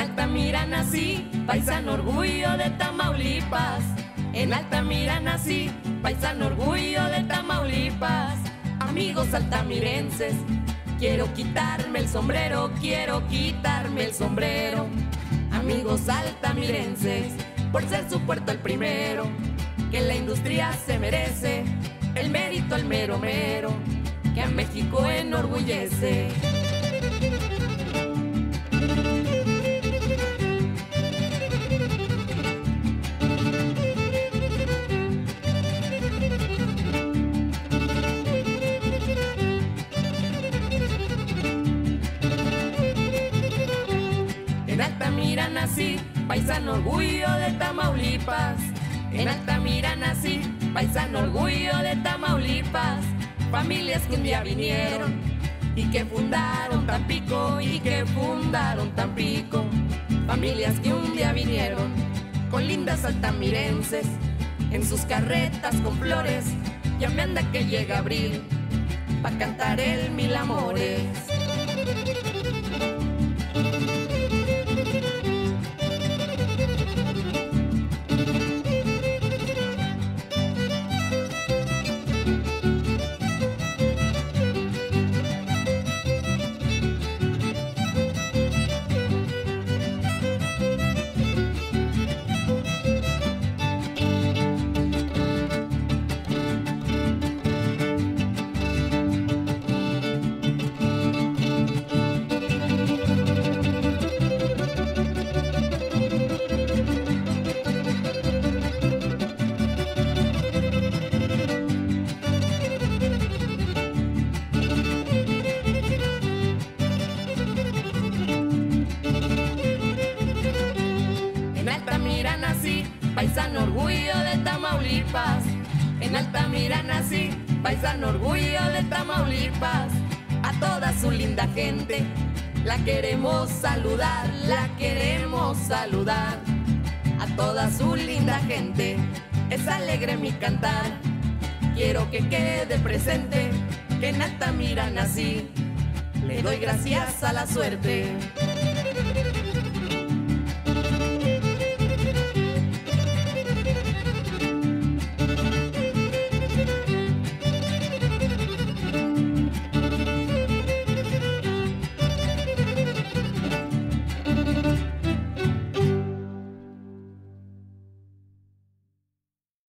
Altamira nací, paisano orgullo de Tamaulipas. En Altamira nací, paisano orgullo de Tamaulipas. Amigos altamirenses, quiero quitarme el sombrero, quiero quitarme el sombrero. Amigos altamirenses, por ser su puerto el primero, que la industria se merece, el mérito el mero mero, que a México enorgullece. Altamira nací, paisano orgullo de Tamaulipas. En Altamira nací, paisano orgullo de Tamaulipas. Familias que un día vinieron y que fundaron Tampico y que fundaron Tampico. Familias que un día vinieron con lindas altamirenses en sus carretas con flores. Ya me anda que llega abril pa' cantar el mil amores. Paisano orgullo de Tamaulipas. En Altamira nací, paisano orgullo de Tamaulipas. A toda su linda gente, la queremos saludar, la queremos saludar. A toda su linda gente, es alegre mi cantar. Quiero que quede presente que en Altamira nací. Le doy gracias a la suerte.